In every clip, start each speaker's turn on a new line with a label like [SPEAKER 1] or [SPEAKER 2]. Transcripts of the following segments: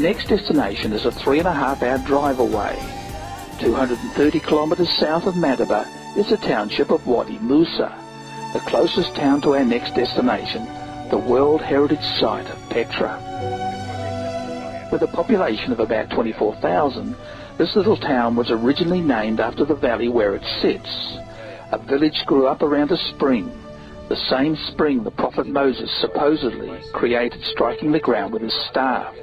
[SPEAKER 1] next destination is a three and a half hour drive away. 230 kilometres south of Madaba is the township of Wadi Musa, the closest town to our next destination, the World Heritage Site of Petra. With a population of about 24,000, this little town was originally named after the valley where it sits. A village grew up around a spring, the same spring the prophet Moses supposedly created striking the ground with his staff.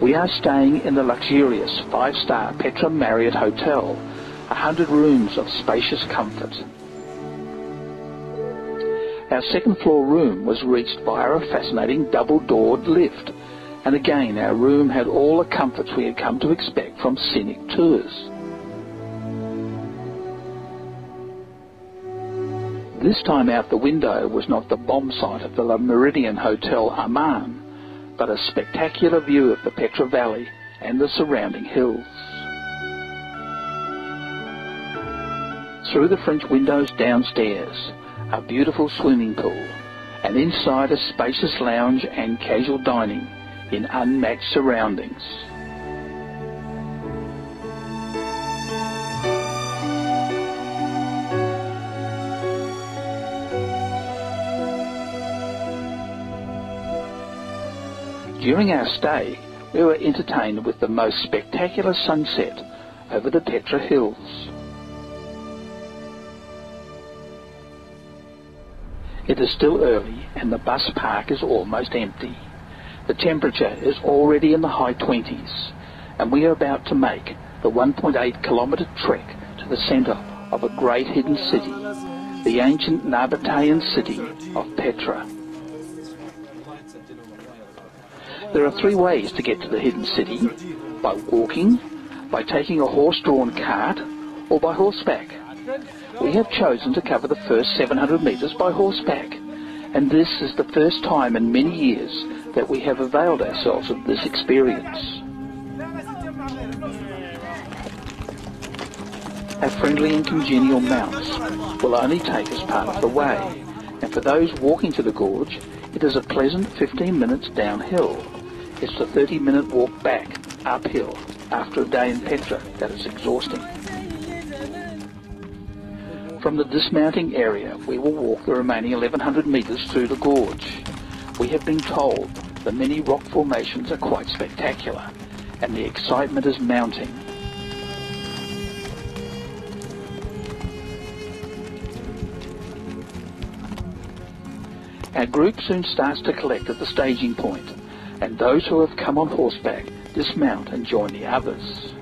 [SPEAKER 1] We are staying in the luxurious five-star Petra Marriott Hotel, a hundred rooms of spacious comfort. Our second floor room was reached via a fascinating double-doored lift, and again our room had all the comforts we had come to expect from scenic tours. This time out the window was not the bomb site of the Le Meridien Hotel Amman, but a spectacular view of the Petra Valley and the surrounding hills. Through the French windows downstairs, a beautiful swimming pool, and inside a spacious lounge and casual dining in unmatched surroundings. During our stay, we were entertained with the most spectacular sunset over the Petra Hills. It is still early and the bus park is almost empty. The temperature is already in the high 20s and we are about to make the 1.8 kilometre trek to the centre of a great hidden city, the ancient Nabataean city of Petra. There are three ways to get to the hidden city, by walking, by taking a horse-drawn cart, or by horseback. We have chosen to cover the first 700 metres by horseback, and this is the first time in many years that we have availed ourselves of this experience. Our friendly and congenial mounts will only take us part of the way, and for those walking to the gorge, it is a pleasant 15 minutes downhill. It's a 30 minute walk back uphill after a day in Petra that is exhausting. From the dismounting area, we will walk the remaining 1100 metres through the gorge. We have been told the many rock formations are quite spectacular, and the excitement is mounting. Our group soon starts to collect at the staging point, and those who have come on horseback dismount and join the others.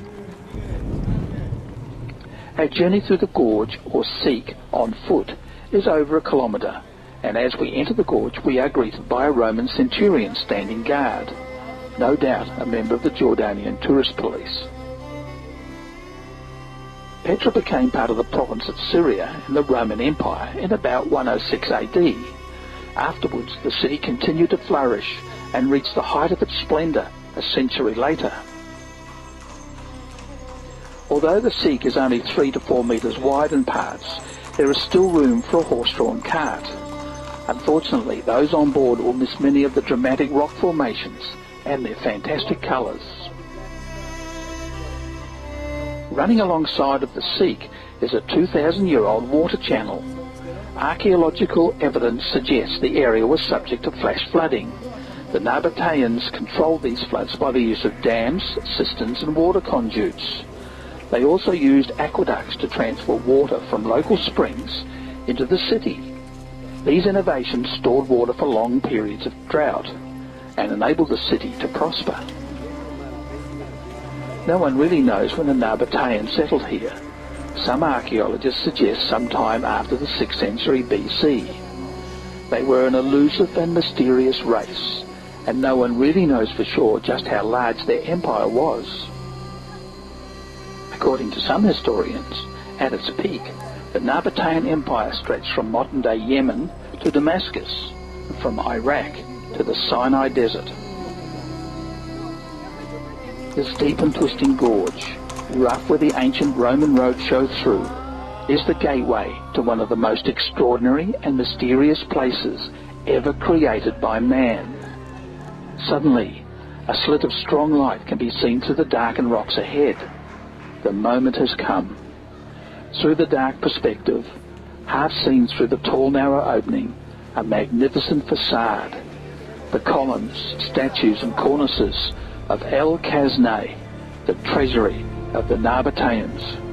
[SPEAKER 1] Our journey through the gorge, or Siq, on foot, is over a kilometre, and as we enter the gorge we are greeted by a Roman centurion standing guard, no doubt a member of the Jordanian tourist police. Petra became part of the province of Syria in the Roman Empire in about 106 AD. Afterwards, the city continued to flourish and reached the height of its splendour a century later. Although the Siq is only three to four metres wide in parts, there is still room for a horse-drawn cart. Unfortunately, those on board will miss many of the dramatic rock formations and their fantastic colours. Running alongside of the Siq is a 2,000-year-old water channel. Archaeological evidence suggests the area was subject to flash flooding. The Nabateans controlled these floods by the use of dams, cisterns and water conduits. They also used aqueducts to transport water from local springs into the city. These innovations stored water for long periods of drought and enabled the city to prosper. No one really knows when the Nabateans settled here. Some archaeologists suggest sometime after the 6th century BC. They were an elusive and mysterious race, and no one really knows for sure just how large their empire was. According to some historians, at its peak, the Nabatean Empire stretched from modern-day Yemen to Damascus, and from Iraq to the Sinai Desert. This deep and twisting gorge, rough where the ancient Roman road showed through, is the gateway to one of the most extraordinary and mysterious places ever created by man. Suddenly, a slit of strong light can be seen through the darkened rocks ahead. The moment has come. Through the dark perspective, half seen through the tall narrow opening, a magnificent facade. The columns, statues and cornices of El Khazneh, the treasury of the Nabateans.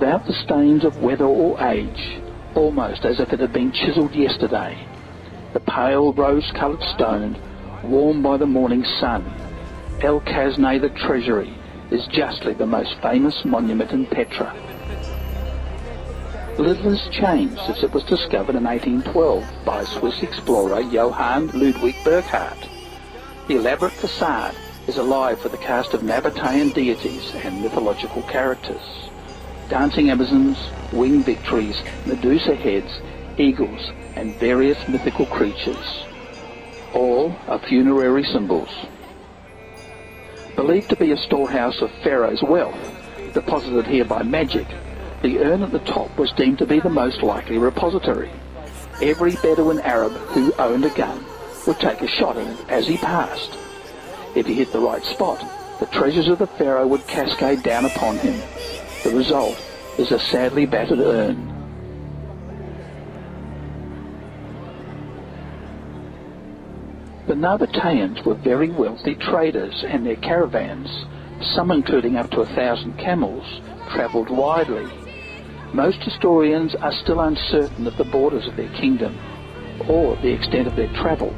[SPEAKER 1] Without the stains of weather or age, almost as if it had been chiselled yesterday, the pale rose-coloured stone, warmed by the morning sun, El Khazneh the treasury is justly the most famous monument in Petra. Little has changed since it was discovered in 1812 by Swiss explorer Johann Ludwig Burckhardt. The elaborate facade is alive with the cast of Nabatean deities and mythological characters. Dancing Amazons, winged victories, Medusa heads, eagles, and various mythical creatures. All are funerary symbols. Believed to be a storehouse of Pharaoh's wealth, deposited here by magic, the urn at the top was deemed to be the most likely repository. Every Bedouin Arab who owned a gun would take a shot at it as he passed. If he hit the right spot, the treasures of the pharaoh would cascade down upon him. The result is a sadly battered urn. The Nabateans were very wealthy traders and their caravans, some including up to a thousand camels, travelled widely most historians are still uncertain of the borders of their kingdom or the extent of their travel.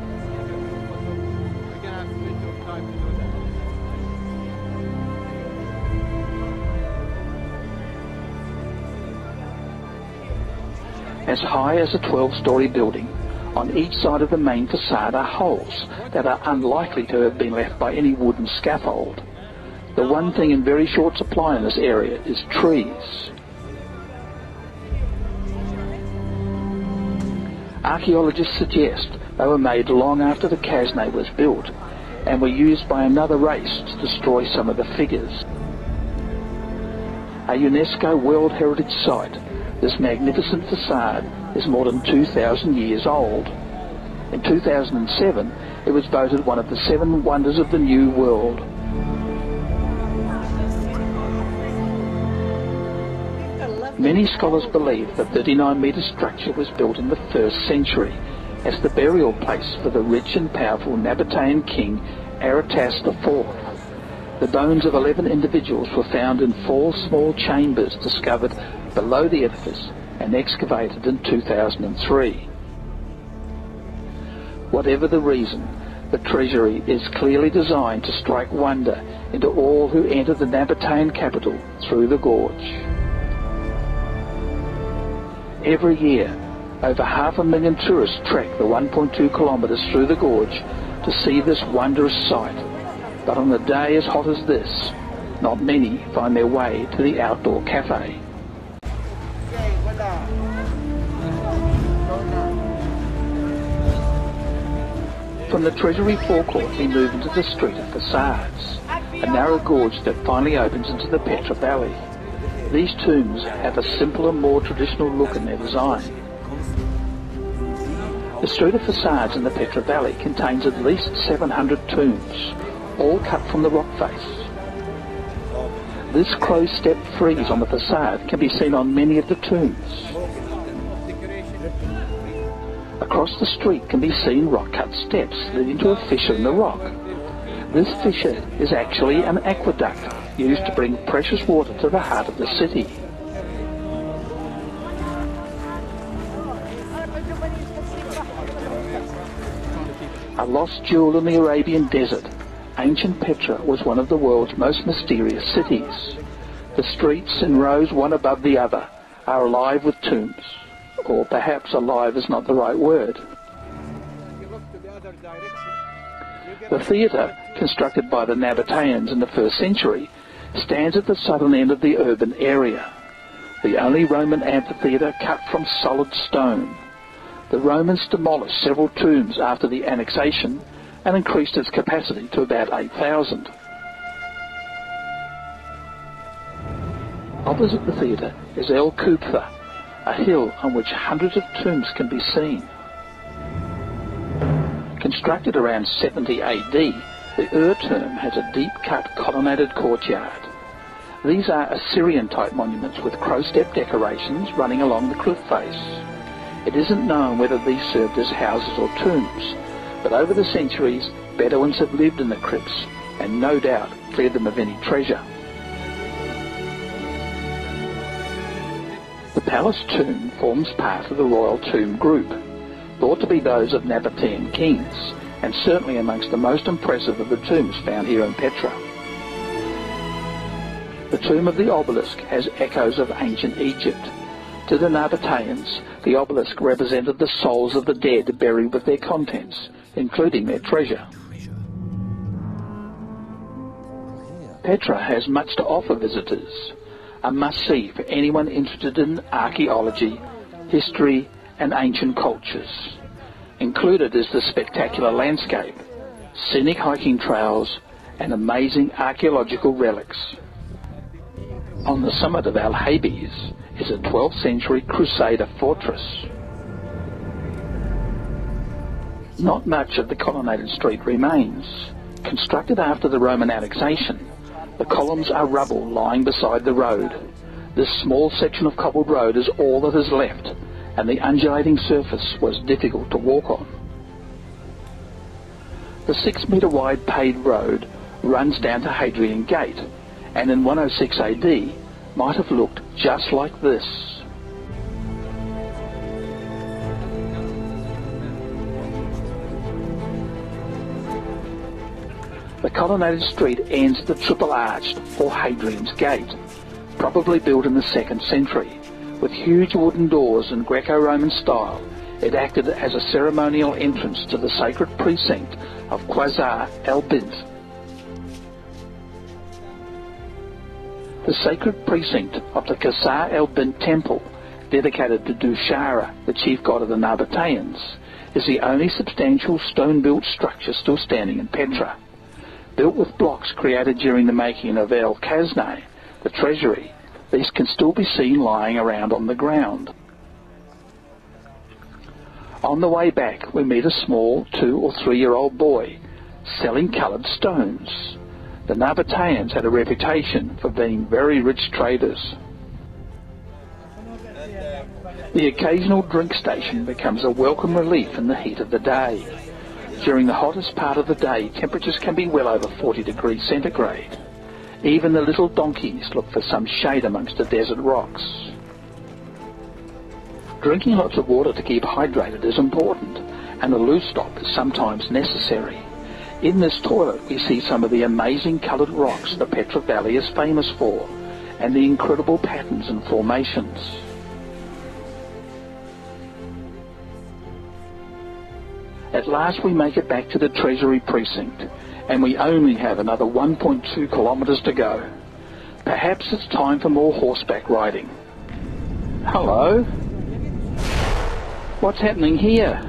[SPEAKER 1] As high as a 12-storey building, on each side of the main facade are holes that are unlikely to have been left by any wooden scaffold. The one thing in very short supply in this area is trees. Archaeologists suggest they were made long after the Khazneh was built and were used by another race to destroy some of the figures. A UNESCO World Heritage Site, this magnificent facade is more than 2,000 years old. In 2007, it was voted one of the seven wonders of the New World. Many scholars believe the 39 metre structure was built in the 1st century as the burial place for the rich and powerful Nabatean king Aretas IV. The bones of 11 individuals were found in four small chambers discovered below the edifice and excavated in 2003. Whatever the reason, the treasury is clearly designed to strike wonder into all who enter the Nabatean capital through the gorge. Every year, over half a million tourists trek the 1.2 kilometres through the gorge to see this wondrous sight. But on a day as hot as this, not many find their way to the outdoor cafe. From the Treasury forecourt we move into the street of facades, a narrow gorge that finally opens into the Petra Valley. These tombs have a simpler, more traditional look in their design. The street of facades in the Petra Valley contains at least 700 tombs, all cut from the rock face. This closed-step frieze on the facade can be seen on many of the tombs. Across the street can be seen rock-cut steps leading to a fissure in the rock. This fissure is actually an aqueduct used to bring precious water to the heart of the city. A lost jewel in the Arabian desert, ancient Petra was one of the world's most mysterious cities. The streets, in rows one above the other, are alive with tombs. Or perhaps alive is not the right word. The theatre, constructed by the Nabataeans in the first century, stands at the southern end of the urban area. the only Roman amphitheatre cut from solid stone. The Romans demolished several tombs after the annexation and increased its capacity to about 8,000. Opposite the theatre is El Khubtha, a hill on which hundreds of tombs can be seen. Constructed around 70 AD, the Urn tomb has a deep-cut colonnaded courtyard. These are Assyrian-type monuments with crow-step decorations running along the cliff face. It isn't known whether these served as houses or tombs, but over the centuries, Bedouins have lived in the crypts and no doubt cleared them of any treasure. Palace tomb forms part of the royal tomb group, thought to be those of Nabatean kings, and certainly amongst the most impressive of the tombs found here in Petra. The tomb of the obelisk has echoes of ancient Egypt. To the Nabateans, the obelisk represented the souls of the dead buried with their contents, including their treasure. Petra has much to offer visitors, a must-see for anyone interested in archaeology, history and ancient cultures. Included is the spectacular landscape, scenic hiking trails and amazing archaeological relics. On the summit of Al Habis is a 12th century Crusader fortress. Not much of the colonnaded street remains. Constructed after the Roman annexation, the columns are rubble lying beside the road. This small section of cobbled road is all that is left, and the undulating surface was difficult to walk on. The six metre wide paved road runs down to Hadrian Gate, and in 106 AD might have looked just like this. The colonnaded street ends at the triple arched or Hadrian's Gate, probably built in the second century. With huge wooden doors in Greco-Roman style, it acted as a ceremonial entrance to the sacred precinct of Qusar el Bint. The sacred precinct of the Qusar el Bint temple, dedicated to Dushara, the chief god of the Nabateans, is the only substantial stone-built structure still standing in Petra built with blocks created during the making of El Khazneh, the treasury, these can still be seen lying around on the ground. On the way back, we meet a small two or three year old boy selling coloured stones. The Nabateans had a reputation for being very rich traders. The occasional drink station becomes a welcome relief in the heat of the day. During the hottest part of the day, temperatures can be well over 40 degrees centigrade. Even the little donkeys look for some shade amongst the desert rocks. Drinking lots of water to keep hydrated is important, and a loo stop is sometimes necessary. In this toilet, we see some of the amazing coloured rocks the Petra Valley is famous for, and the incredible patterns and formations. At last we make it back to the Treasury Precinct, and we only have another 1.2 kilometres to go. Perhaps it's time for more horseback riding. Hello? What's happening here?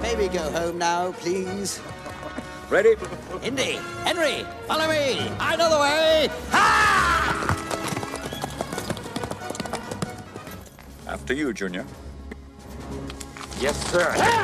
[SPEAKER 2] Maybe go home now, please?
[SPEAKER 3] Ready?
[SPEAKER 2] Indy, Henry, follow me. I know the way. Ha!
[SPEAKER 3] After you, Junior.
[SPEAKER 4] Yes, sir. Ah!